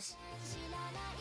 し。知らない